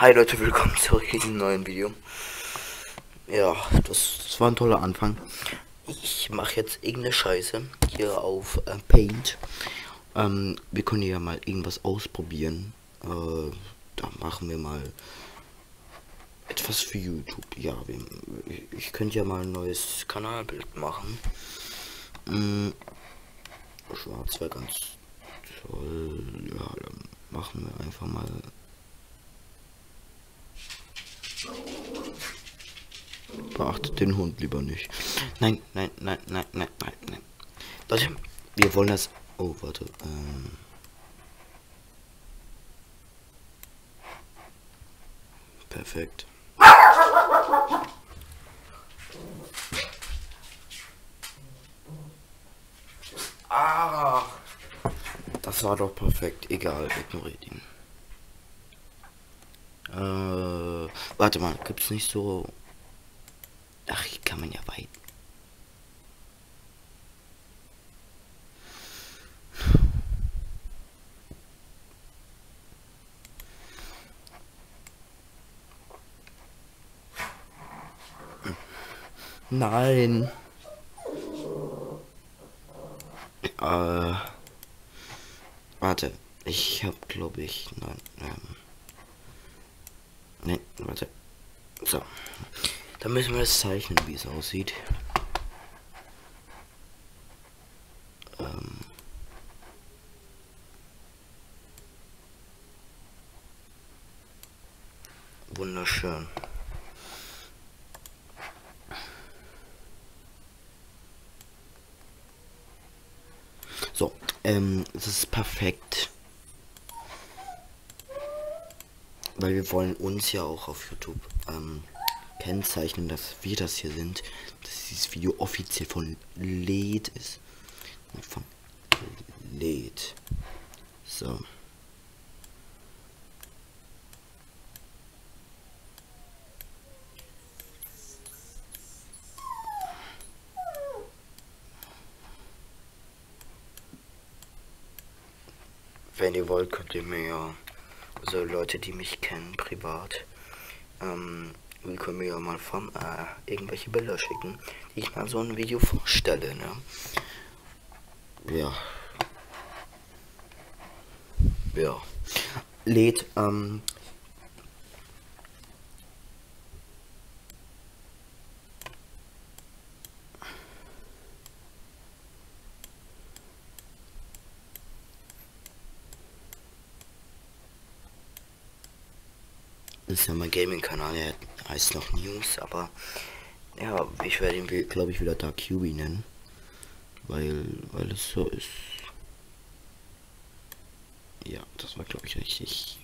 Hi Leute, willkommen zurück in einem neuen Video. Ja, das, das war ein toller Anfang. Ich mache jetzt irgendeine Scheiße hier auf äh, Paint. Ähm, wir können ja mal irgendwas ausprobieren. Äh, da machen wir mal etwas für YouTube. Ja, wir, ich könnte ja mal ein neues Kanalbild machen. Mhm. Schwarz wäre ganz toll. Ja, dann machen wir einfach mal Beachtet den Hund lieber nicht. Nein, nein, nein, nein, nein, nein, nein. Leute, wir wollen das. Oh, warte. Ähm Perfekt. Ah, das war doch perfekt. Egal, ignoriert ihn. Äh, warte mal, gibt's nicht so kann man ja weit. Nein. Äh, warte, ich hab glaube ich nein. Ähm, nee, warte. So. Dann müssen wir es zeichnen, wie es aussieht. Ähm Wunderschön. So, ähm, es ist perfekt. Weil wir wollen uns ja auch auf YouTube ähm, kennzeichnen, dass wir das hier sind, dass dieses Video offiziell von LED ist. Von LED. So. Wenn ihr wollt, könnt ihr mir ja, also Leute, die mich kennen, privat, ähm, wir können mir ja mal vom äh, irgendwelche Bilder schicken, die ich mal so ein Video vorstelle, ne? Ja. Ja. Lädt, ähm, Das ist ja mein Gaming-Kanal, der heißt noch News, aber ja, ich werde ihn, glaube ich, wieder Dark QB nennen. Weil, weil es so ist. Ja, das war, glaube ich, richtig.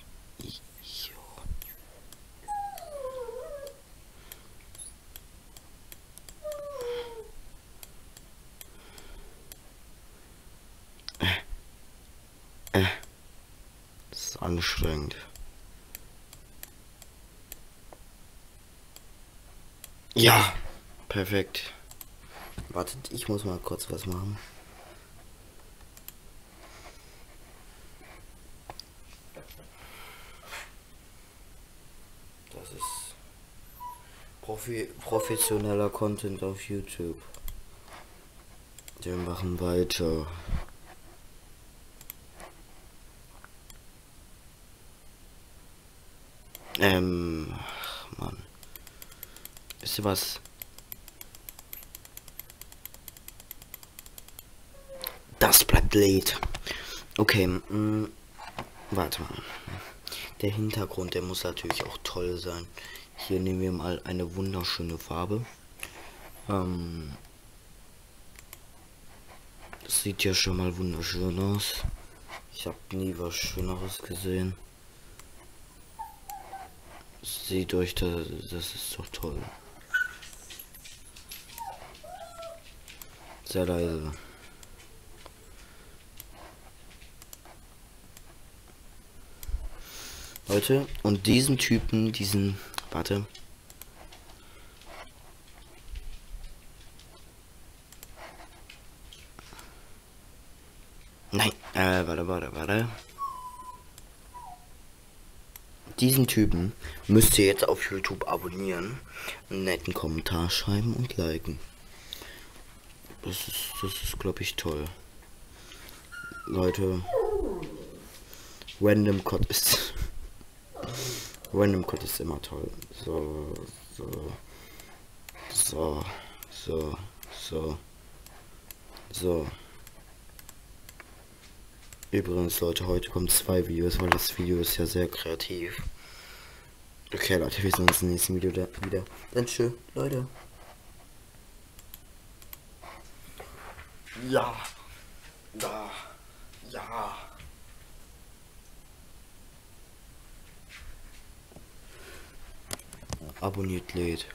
Äh. Äh. Das ist anstrengend. Ja, perfekt. Wartet, ich muss mal kurz was machen. Das ist Profi professioneller Content auf YouTube. Wir machen weiter. Ähm, Mann. Wisst ihr was? Das bleibt late. Okay, mh, mm, warte mal. Der Hintergrund, der muss natürlich auch toll sein. Hier nehmen wir mal eine wunderschöne Farbe. Ähm, das sieht ja schon mal wunderschön aus. Ich habe nie was Schöneres gesehen. Seht euch das, das ist doch toll. Sehr leise. Leute, und diesen Typen, diesen, warte. Nein, äh, warte, warte, warte. diesen Typen müsst ihr jetzt auf YouTube abonnieren, einen netten Kommentar schreiben und liken. Das ist, das ist glaube ich, toll. Leute, Random Code ist. Random Code ist immer toll. So, so. So, so, so. So. Übrigens, Leute, heute kommen zwei Videos, weil das Video ist ja sehr kreativ. Okay, Leute, wir sehen uns im nächsten Video da wieder. Dann tschüss, Leute. Ja. Da. Ja. Abonniert lädt.